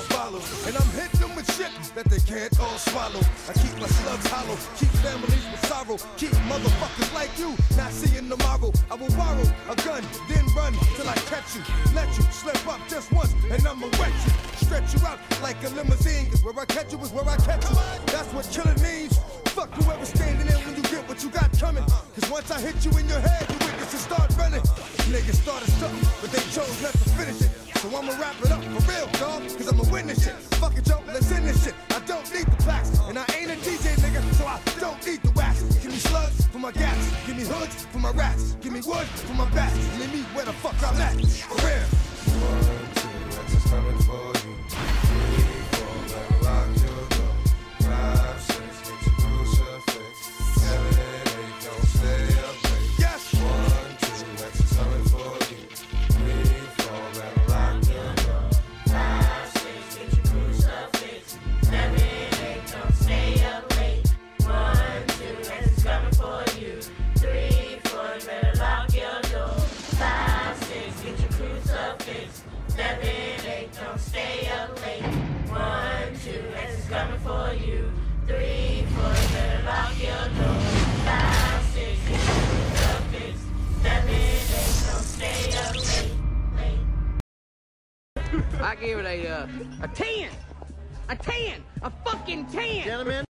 follow. And I'm hitting them with shit that they can't all swallow. I keep my slugs hollow, keep families with sorrow, keep motherfuckers like you not seeing tomorrow. I will borrow a gun, then run till I catch you. Let you slip up just once, and I'ma wet you. Stretch you out like a limousine, cause where I catch you is where I catch you. That's what killing means. Fuck whoever's standing there when you get what you got coming. Cause once I hit you in your head, you witness and start running. Niggas started something, but they chose not to finish it. So I'ma wrap it up for real, dog. Cause win this shit. Fuck it, Joe, let's end this shit. I don't need the plaques, and I ain't a DJ nigga, so I don't need the wax. Give me slugs for my gas, give me hoods for my rats, give me wood for my bats, and me where the fuck I'm at. I give it a uh, a ten, a ten, a fucking ten. Gentlemen,